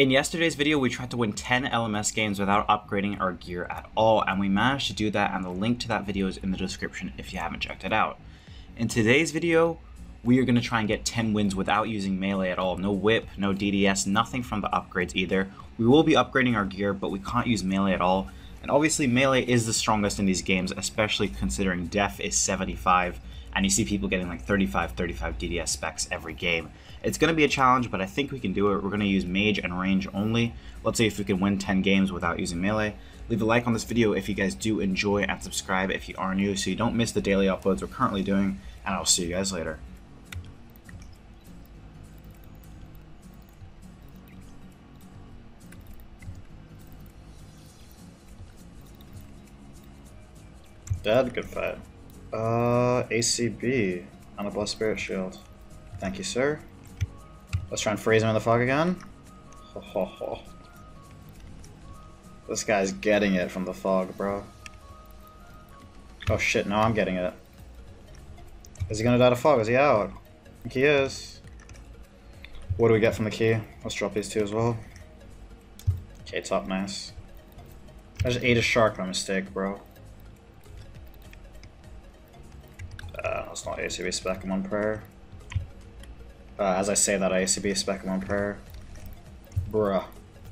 In yesterday's video, we tried to win 10 LMS games without upgrading our gear at all, and we managed to do that, and the link to that video is in the description if you haven't checked it out. In today's video, we are going to try and get 10 wins without using melee at all. No whip, no DDS, nothing from the upgrades either. We will be upgrading our gear, but we can't use melee at all. And obviously melee is the strongest in these games, especially considering def is 75, and you see people getting like 35, 35 DDS specs every game. It's going to be a challenge, but I think we can do it. We're going to use mage and range only. Let's see if we can win 10 games without using melee. Leave a like on this video if you guys do enjoy and subscribe if you are new so you don't miss the daily uploads we're currently doing, and I'll see you guys later. Dead, good fight. Uh, ACB on a Blessed Spirit Shield. Thank you, sir. Let's try and freeze him in the fog again. Ho, ho, ho. This guy's getting it from the fog, bro. Oh shit, no, I'm getting it. Is he gonna die to fog? Is he out? He is. What do we get from the key? Let's drop these two as well. Okay, top nice. I just ate a shark by mistake, bro. Uh, that's not ACB spec, I'm on prayer. Uh, as I say that, I ACB spec, I'm on prayer. Bruh.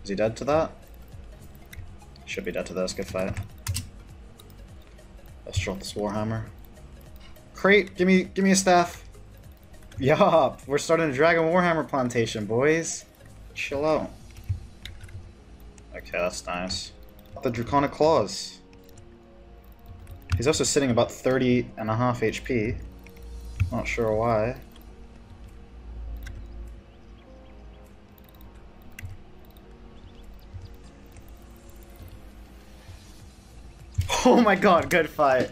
Is he dead to that? Should be dead to this, good fight. Let's drop this Warhammer. Crate, give me give me a staff. Yup, we're starting a Dragon Warhammer plantation, boys. Chill out. Okay, that's nice. The Draconic Claws. He's also sitting about 30 and a half HP. Not sure why. Oh my god, good fight.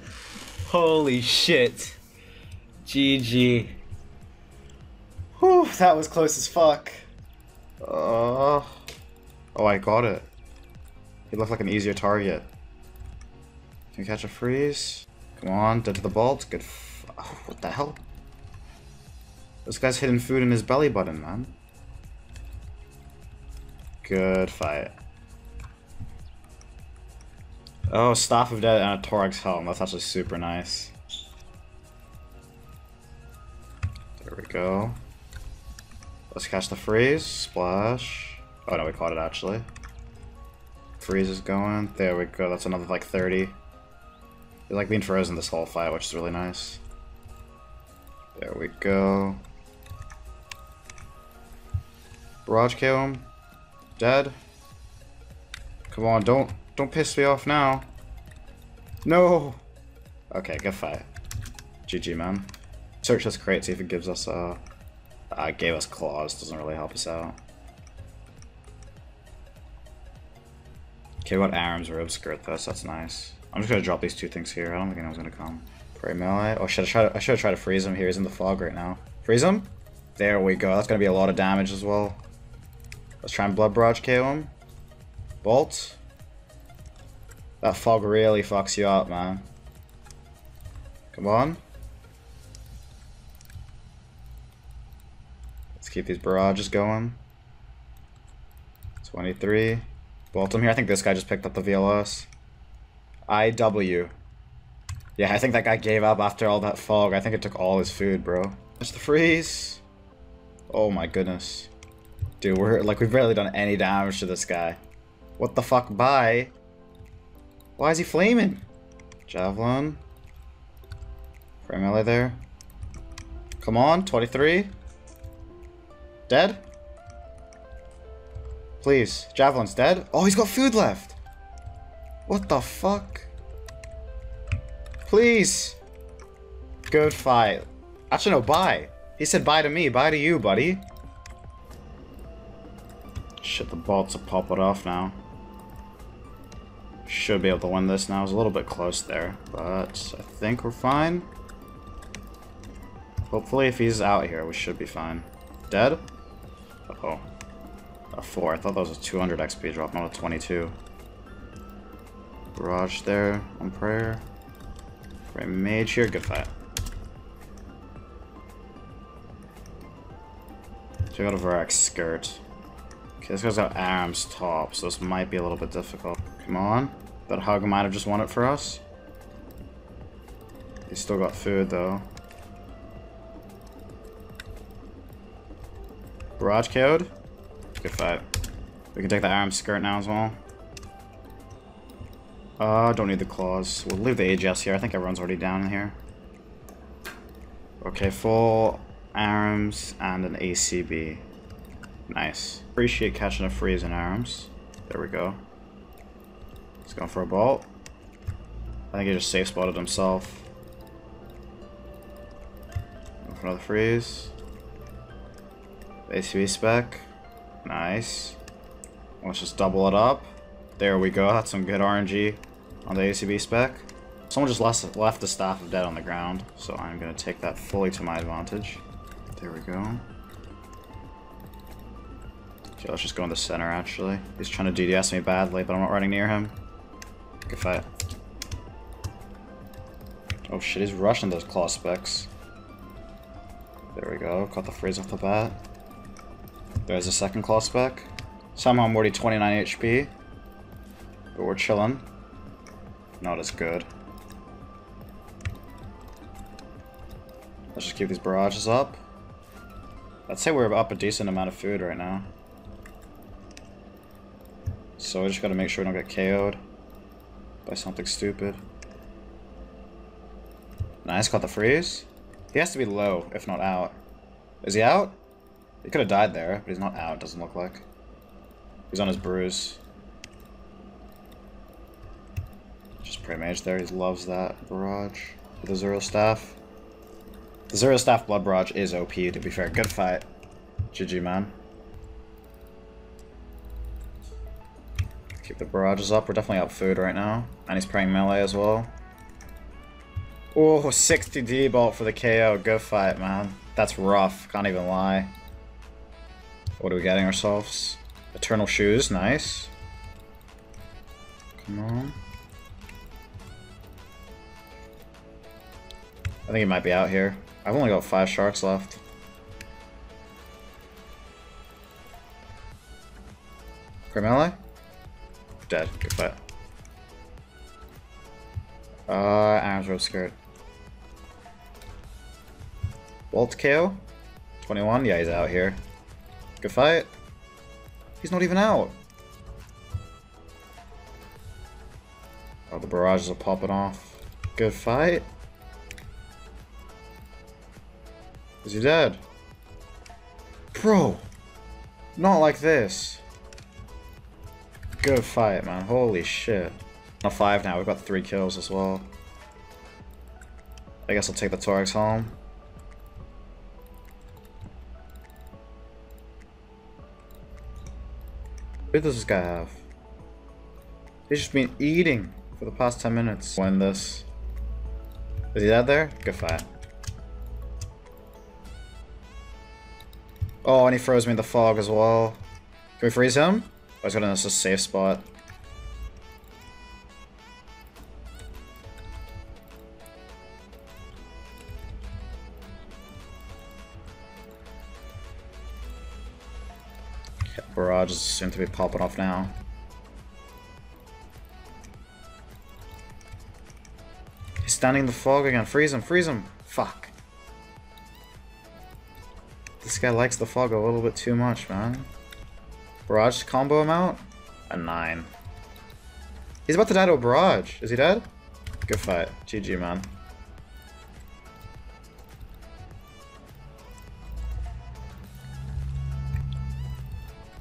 Holy shit. GG. Whew, that was close as fuck. Uh, oh, I got it. He looked like an easier target. Can you catch a freeze? Come on, dead to the bolt. Good. Oh, what the hell? This guy's hidden food in his belly button, man. Good fight. Oh, Staff of Death and a Torag's Helm. That's actually super nice. There we go. Let's catch the freeze. Splash. Oh no, we caught it actually. Freeze is going. There we go. That's another like 30. He's like being frozen this whole fight, which is really nice. There we go. Barrage kill him. Dead. Come on, don't don't piss me off now. No. Okay, good fight. GG, man. Search this crate, see if it gives us, uh... Uh, gave us claws, doesn't really help us out. Okay, what Ahrim's robe skirt though, that's nice. I'm just gonna drop these two things here. I don't think anyone's gonna come. Pray melee. Oh, should I try to, I should try to freeze him here. He's in the fog right now. Freeze him? There we go. That's gonna be a lot of damage as well. Let's try and blood barrage KO him. Bolt. That fog really fucks you up, man. Come on. Let's keep these barrages going. 23. Bolt him here. I think this guy just picked up the VLS. IW. Yeah, I think that guy gave up after all that fog. I think it took all his food, bro. It's the freeze. Oh my goodness. Dude, we're like we've barely done any damage to this guy. What the fuck? Bye. Why is he flaming? Javelin. Melee there. Come on, 23. Dead? Please. Javelin's dead. Oh, he's got food left. What the fuck? Please. Good fight. Actually, no, bye. He said bye to me. Bye to you, buddy. Shit, the bolts are popping off now. Should be able to win this now. I was a little bit close there, but I think we're fine. Hopefully, if he's out here, we should be fine. Dead? Uh oh A 4. I thought that was a 200 XP drop, not a 22. Barrage there on prayer. Frame mage here. Good fight. Check out a Verac's skirt. Okay, this guy's got arms top, so this might be a little bit difficult. Come on. That hug might have just won it for us. He's still got food, though. Barrage KO'd? Good fight. We can take the arm skirt now as well. Uh, don't need the claws. We'll leave the AGS here. I think everyone's already down in here. Okay, full arms and an ACB. Nice. Appreciate catching a freeze in arms. There we go. He's going for a bolt. I think he just safe spotted himself. Going for another freeze. ACB spec. Nice. Let's just double it up. There we go. That's some good RNG on the ACB spec. Someone just left, left the staff of dead on the ground, so I'm going to take that fully to my advantage. There we go. Okay, let's just go in the center, actually. He's trying to DDS me badly, but I'm not running near him. Good fight. Oh shit, he's rushing those claw specs. There we go, caught the freeze off the bat. There's a second claw spec. Somehow I'm already 29 HP. But we're chilling. Not as good. Let's just keep these barrages up. I'd say we're up a decent amount of food right now. So we just gotta make sure we don't get KO'd by something stupid. Nice, caught the freeze. He has to be low, if not out. Is he out? He could have died there, but he's not out, doesn't look like. He's on his bruise. Just pre-mage there, he loves that barrage. The Zero Staff. The Zero Staff Blood Barrage is OP, to be fair. Good fight. GG, man. Keep the barrages up. We're definitely out food right now. And he's praying melee as well. Oh, 60 D-bolt for the KO. Good fight, man. That's rough. Can't even lie. What are we getting ourselves? Eternal Shoes. Nice. Come on. I think he might be out here. I've only got five sharks left. Carmele? Dead. Good fight. Uh, arms real scared. Bolt KO? 21? Yeah, he's out here. Good fight. He's not even out. Oh, the barrages are popping off. Good fight. Is he dead? Bro! Not like this. Good fight, man. Holy shit. On five now, we've got three kills as well. I guess I'll take the Torag's home. What does this guy have? He's just been eating for the past 10 minutes. Win this. Is he out there? Good fight. Oh, and he froze me in the fog as well. Can we freeze him? Oh, he's got in a safe spot. barrages seem to be popping off now. He's standing in the fog again. Freeze him, freeze him. Fuck. This guy likes the fog a little bit too much, man. Barrage combo amount? A 9. He's about to die to a barrage. Is he dead? Good fight. GG, man.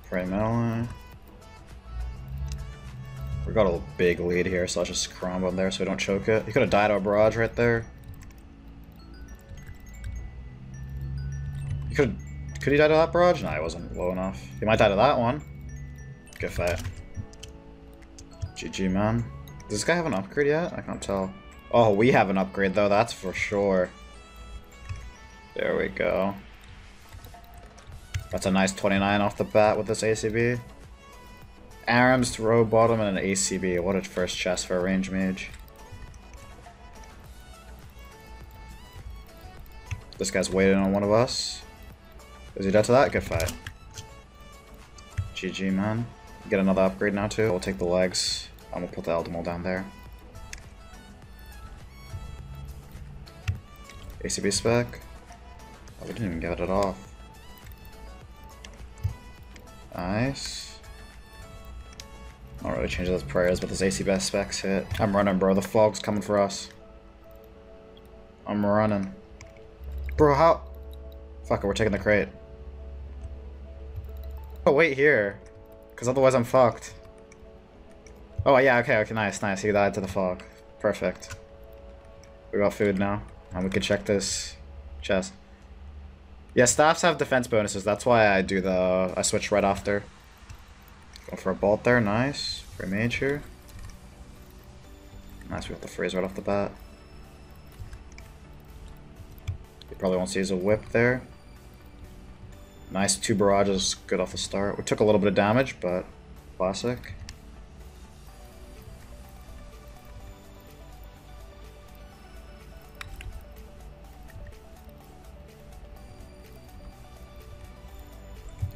Pray melee. We got a big lead here, so let's just crumb him there so we don't choke it. He could have died to a barrage right there. He could could he die to that barrage? No, he wasn't low enough. He might die to that one. Good fight. GG, man. Does this guy have an upgrade yet? I can't tell. Oh, we have an upgrade, though. That's for sure. There we go. That's a nice 29 off the bat with this ACB. Ahrim's to row bottom and an ACB. What a first chest for a range mage. This guy's waiting on one of us. Is he dead to that? Good fight. GG, man. Get another upgrade now, too. We'll take the legs, and we'll put the Elder maul down there. ACB spec. Oh, we didn't even get it off. Nice. Not really changing those prayers, but this ACB specs hit. I'm running, bro. The fog's coming for us. I'm running. Bro, how? Fuck it, we're taking the crate. Wait here. Because otherwise I'm fucked. Oh, yeah, okay, okay, nice, nice. He died to the fog. Perfect. We got food now. And we can check this chest. Yeah, staffs have defense bonuses. That's why I do the... I switch right after. Go for a bolt there. Nice. For mage here. Nice, we got the freeze right off the bat. You probably won't see a whip there. Nice two barrages, good off the start. We took a little bit of damage, but classic.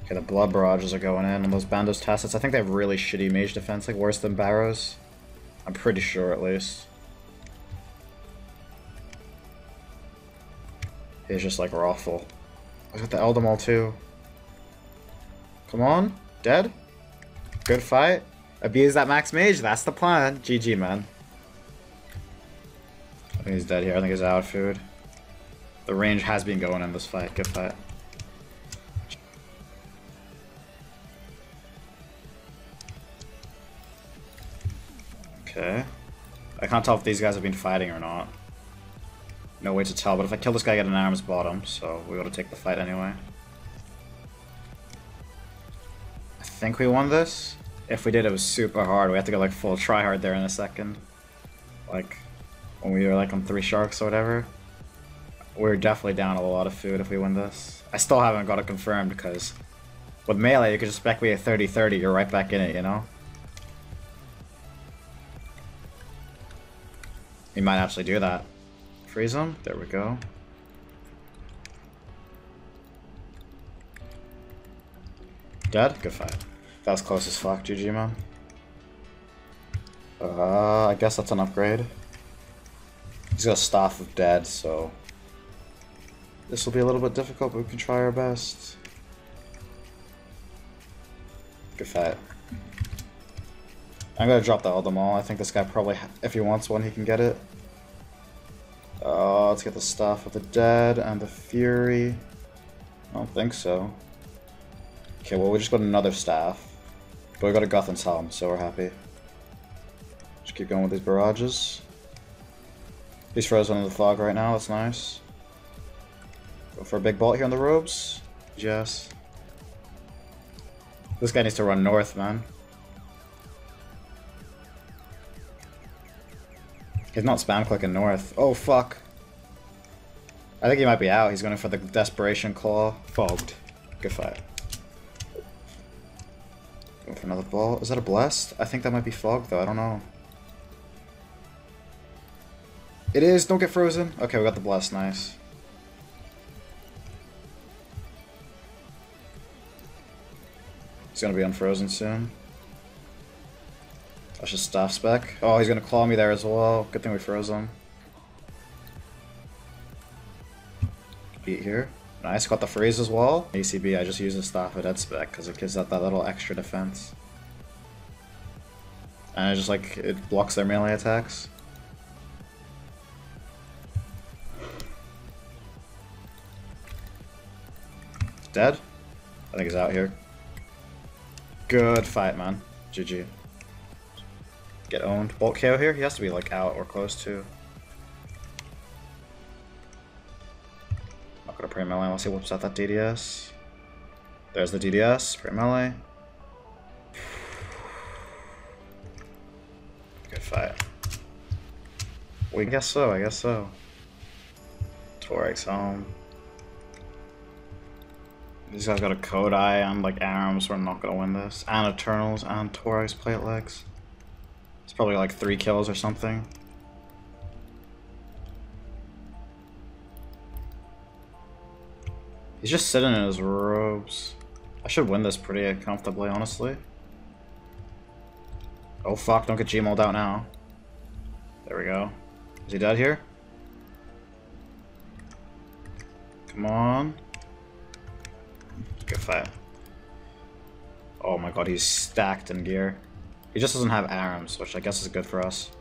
Okay, the blood barrages are going in, and those Bandos Tassets, I think they have really shitty mage defense, like worse than Barrows. I'm pretty sure, at least. He's just like awful. I got the Elder maul too. Come on, dead? Good fight. Abuse that max mage, that's the plan. GG, man. I think he's dead here, I think he's out of food. The range has been going in this fight, good fight. Okay. I can't tell if these guys have been fighting or not. No way to tell, but if I kill this guy, I get an arm's bottom, so we gotta take the fight anyway. I think we won this. If we did, it was super hard. We have to go like full try hard there in a second. Like, when we were like on three sharks or whatever. We're definitely down a lot of food if we win this. I still haven't got it confirmed because with melee, you could just spec me a 30-30, you're right back in it, you know? He might actually do that. Freeze him. There we go. Dead? Good fight. That was close as fuck, GG, man. Uh, I guess that's an upgrade. He's got a Staff of Dead, so... This will be a little bit difficult, but we can try our best. Good fight. I'm gonna drop the Elder maul. I think this guy probably, if he wants one, he can get it. Uh, let's get the Staff of the dead and the fury. I don't think so. Okay, well, we just got another staff. But we got a Guthan's Helm, so we're happy. Just keep going with these barrages. He's frozen in the fog right now, that's nice. Go for a big bolt here on the robes. Yes. This guy needs to run north, man. He's not spam clicking north. Oh, fuck. I think he might be out. He's going for the Desperation Claw. Fogged. Good fight. Going for another ball. Is that a Blessed? I think that might be Fogged, though. I don't know. It is. Don't get frozen. Okay, we got the Blessed. Nice. He's going to be unfrozen soon. That's just staff spec. Oh, he's gonna claw me there as well. Good thing we froze him. Beat here. Nice, got the freeze as well. ACB, I just use the staff of dead spec because it gives that, that little extra defense. And it just like, it blocks their melee attacks. Dead? I think he's out here. Good fight, man. GG. Get owned. Bolt KO here? He has to be like out or close to. Not gonna pray melee unless he whips out that DDS. There's the DDS, pray melee. Good fight. We guess so, I guess so. Torag's home. These guys got a Kodai and like arms, we're not gonna win this. And Eternals and Torag's plate legs. It's probably like three kills or something. He's just sitting in his robes. I should win this pretty comfortably, honestly. Oh fuck, don't get Gmaul out now. There we go. Is he dead here? Come on. Good fight. Oh my god, he's stacked in gear. He just doesn't have Ahrim's, which I guess is good for us.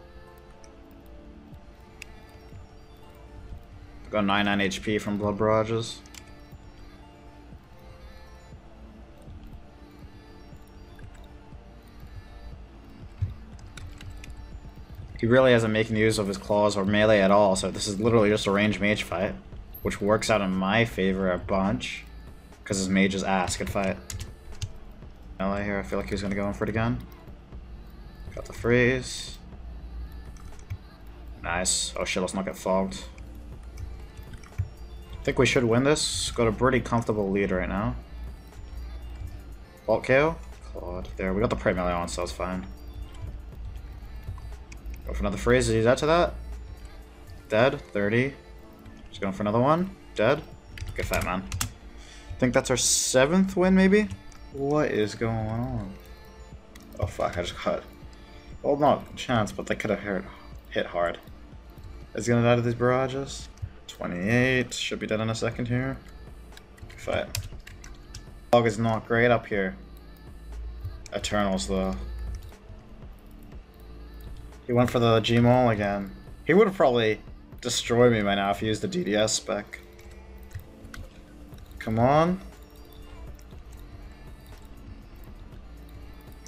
Got 99 HP from Blood Barrages. He really hasn't making use of his claws or melee at all, so this is literally just a range mage fight. Which works out in my favor a bunch. Because his mage is ass. Good fight. Melee here, I feel like he's gonna go in for it again. Got the freeze. Nice. Oh shit, let's not get fogged. I think we should win this. Got a pretty comfortable lead right now. Vault KO? Claude. There, we got the melee on, so it's fine. Go for another freeze. Is dead to that? Dead. 30. Just going for another one. Dead. Good fight, man. I think that's our seventh win, maybe? What is going on? Oh, fuck. I just got... Well, not chance, but they could have hit, hit hard. Is he gonna die to these barrages? 28. Should be dead in a second here. Fight. Dog is not great up here. Eternals, though. He went for the Gmaul again. He would have probably destroyed me by now if he used the DDS spec. Come on.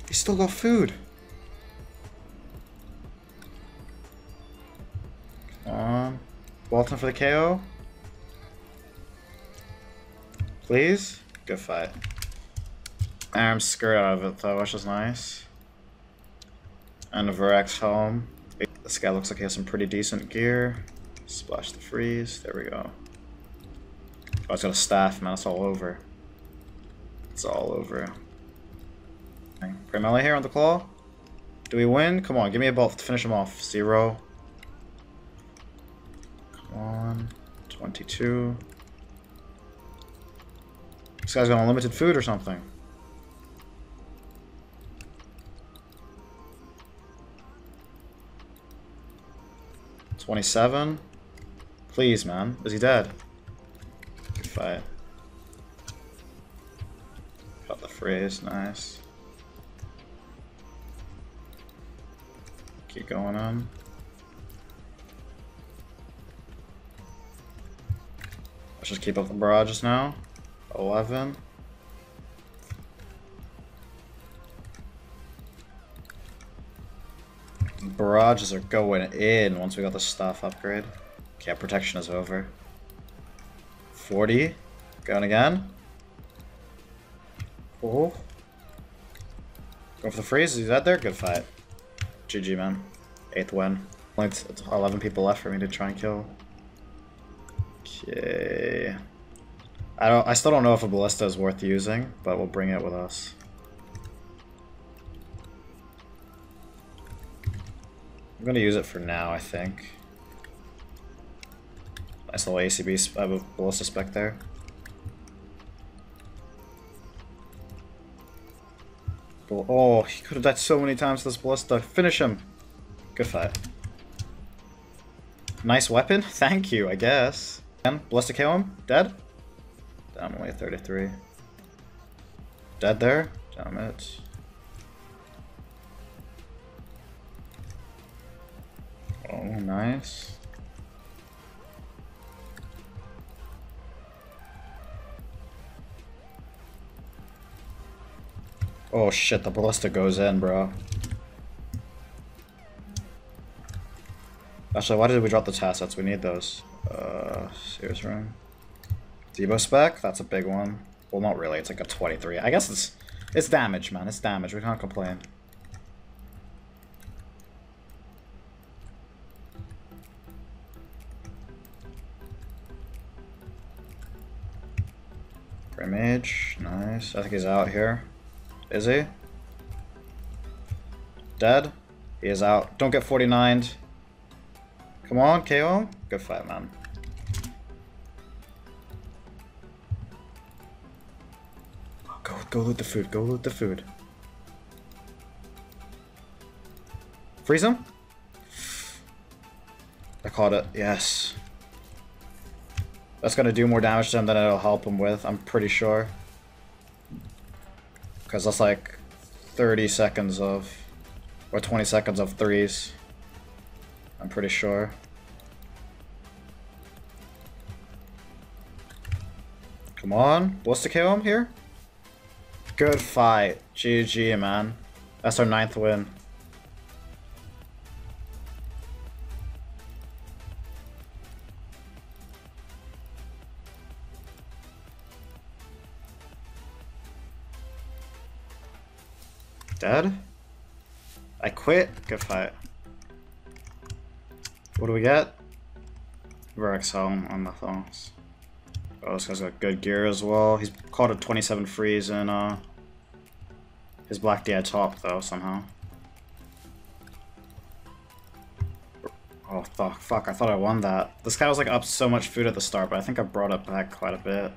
He still got food. Walton for the KO. Please? Good fight. I'm scared out of it though, which is nice. And a Verac's home. This guy looks like he has some pretty decent gear. Splash the freeze. There we go. Oh, he's got a staff, man. It's all over. It's all over. Melee here on the claw. Do we win? Come on, give me a bolt to finish him off. Zero. Come on. 22. This guy's got unlimited food or something. 27? Please, man. Is he dead? Good fight. Got the freeze, nice. Keep going on. Let's just keep up the barrages now. 11. barrages are going in once we got the staff upgrade. Okay, protection is over. 40. Going again. Oh. Go for the freeze. Is that there? Good fight. GG, man. Eighth win. Only 11 people left for me to try and kill. Okay. I don't. I still don't know if a ballista is worth using, but we'll bring it with us. I'm gonna use it for now, I think. Nice little ACB, a ballista spec there. Oh, he could have died so many times this ballista. Finish him! Good fight. Nice weapon? Thank you, I guess. And ballista kill him? Dead? Damn, only 33. Dead there? Damn it. Oh, nice. Oh shit, the ballista goes in, bro. Actually, why did we drop the tassets? We need those. Sears room. Debo spec? That's a big one. Well, not really. It's like a 23. I guess it's it's damage, man. It's damage. We can't complain. Mage, nice. I think he's out here. Is he? Dead? He is out. Don't get 49'd. Come on, KO. Good fight, man. Go loot the food. Go loot the food. Freeze him? I caught it. Yes. That's gonna do more damage to him than it'll help him with, I'm pretty sure. Because that's like 30 seconds of... Or 20 seconds of threes. I'm pretty sure. Come on. What's to kill him here? Good fight. GG, man. That's our ninth win. Dead? I quit? Good fight. What do we get? Rex on the thongs. Oh, this guy's got good gear as well. He's caught a 27 freeze in uh, his Black DI top, though, somehow. Oh, fuck, fuck, I thought I won that. This guy was, like, up so much food at the start, but I think I brought it back quite a bit.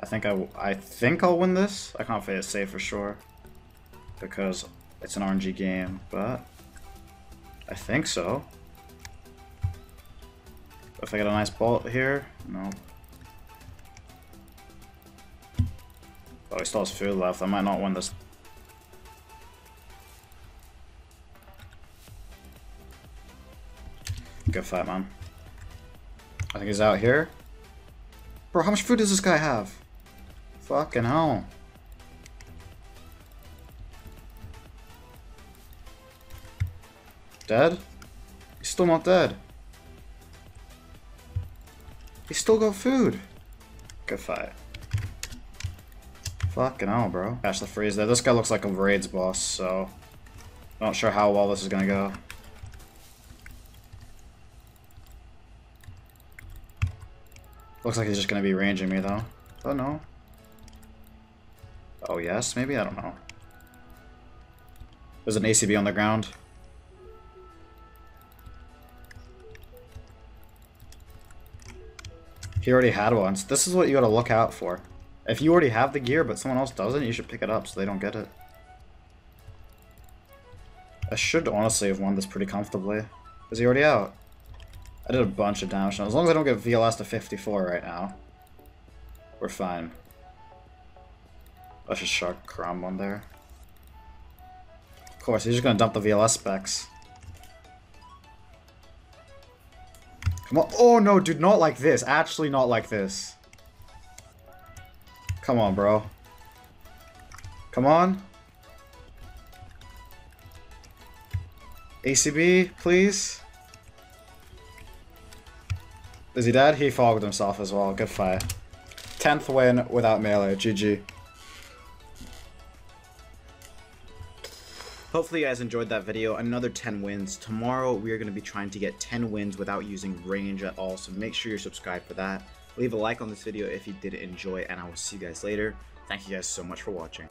I think I, I think I'll win this. I can't say for sure because it's an RNG game, but I think so. If I get a nice bolt here, no. Oh, he still has food left. I might not win this. Good fight, man. I think he's out here. Bro, how much food does this guy have? Fucking hell. Dead? He's still not dead. He's still got food. Good fight. Fucking hell, bro. Catch the freeze there. This guy looks like a raids boss, so... Not sure how well this is gonna go. Looks like he's just gonna be ranging me, though. Oh, no. Oh, yes? Maybe? I don't know. There's an ACB on the ground. He already had one. So this is what you gotta look out for. If you already have the gear, but someone else doesn't, you should pick it up so they don't get it. I should honestly have won this pretty comfortably. Is he already out? I did a bunch of damage. As long as I don't get VLS to 54 right now, we're fine. Let's just Shark Crom one there. Of course, he's just gonna dump the VLS specs. Come on. Oh, no, dude, not like this. Actually not like this. Come on, bro. Come on. ACB, please. Is he dead? He fogged himself as well. Good fight. 10th win without melee. GG. Hopefully you guys enjoyed that video. Another 10 wins. Tomorrow we are going to be trying to get 10 wins without using range at all. So make sure you're subscribed for that. Leave a like on this video if you did enjoy and I will see you guys later. Thank you guys so much for watching.